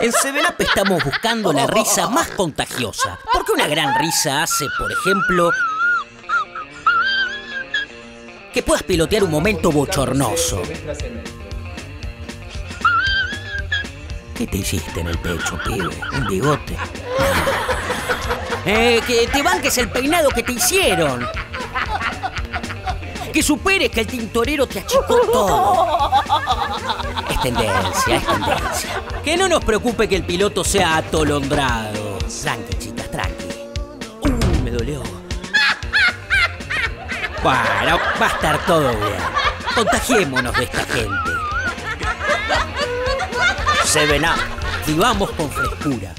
En Seven estamos buscando la risa más contagiosa. Porque una gran risa hace, por ejemplo, que puedas pilotear un momento bochornoso. ¿Qué te hiciste en el pecho, pibe? ¿Un bigote? Eh, que te banques el peinado que te hicieron. Que superes que el tintorero te achicó todo. Es tendencia, es tendencia. Que no nos preocupe que el piloto sea atolondrado. Tranqui, chicas, tranqui. Uy, me dolió. Bueno, va a estar todo bien. Contagiémonos de esta gente. Seven Up. Vivamos con frescura.